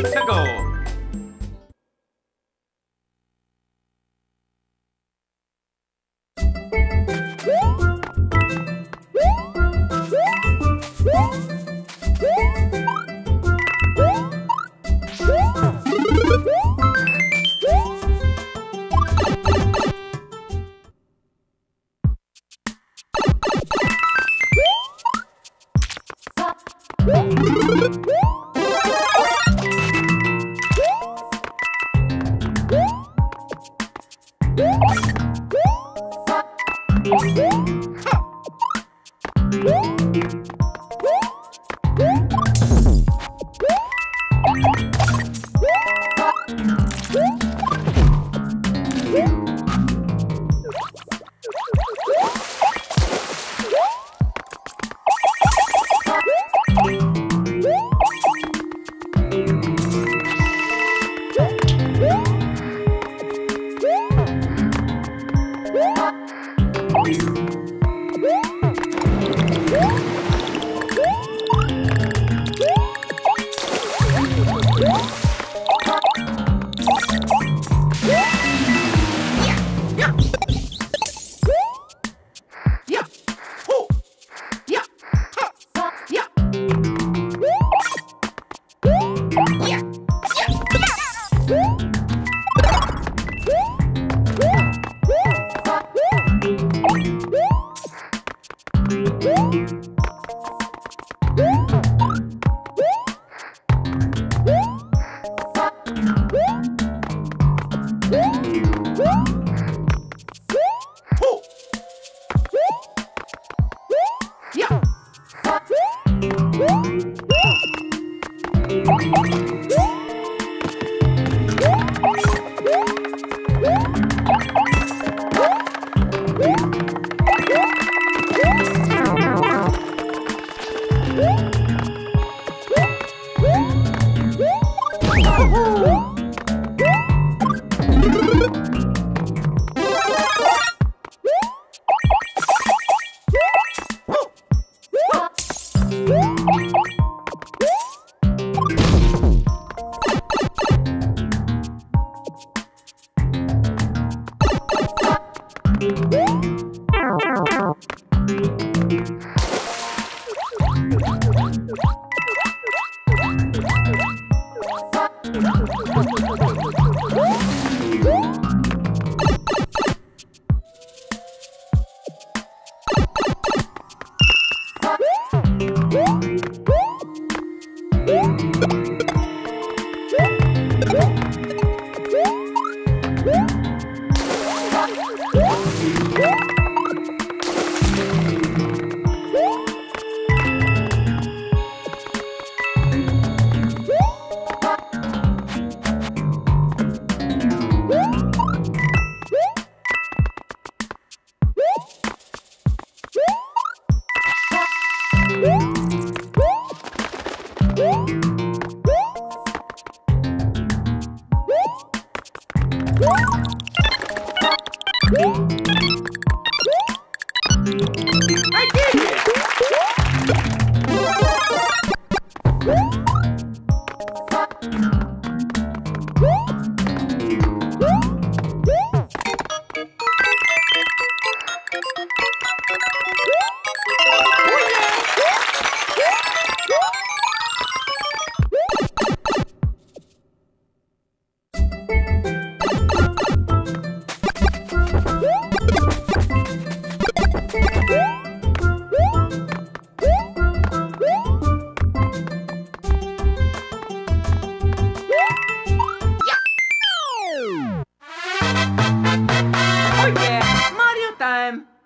Let's go. Yeah. Woo! Thank. Mm-hmm. time.